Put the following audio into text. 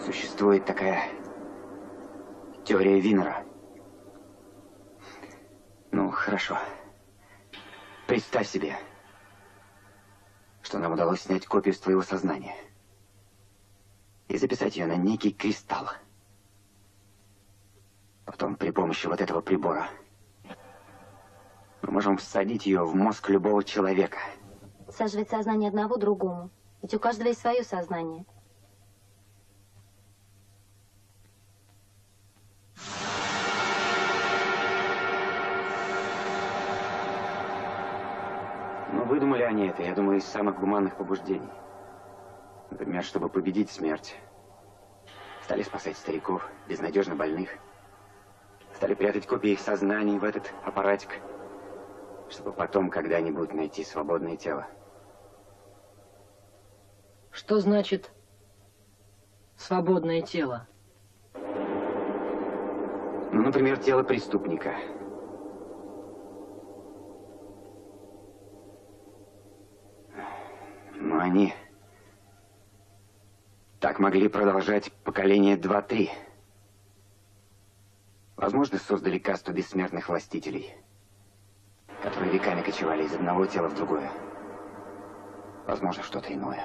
Существует такая теория Винера. Ну, хорошо. Представь себе, что нам удалось снять копию с твоего сознания и записать ее на некий кристалл. Потом при помощи вот этого прибора мы можем всадить ее в мозг любого человека. Саживать сознание одного другому. Ведь у каждого есть свое сознание. Ну, выдумали они это, я думаю, из самых гуманных побуждений. Например, чтобы победить смерть. Стали спасать стариков, безнадежно больных. Стали прятать копии их сознаний в этот аппаратик, чтобы потом когда-нибудь найти свободное тело. Что значит свободное тело? Ну, например, тело преступника. Они так могли продолжать поколение 2-3. Возможно, создали касту бессмертных властителей, которые веками кочевали из одного тела в другое. Возможно, что-то иное.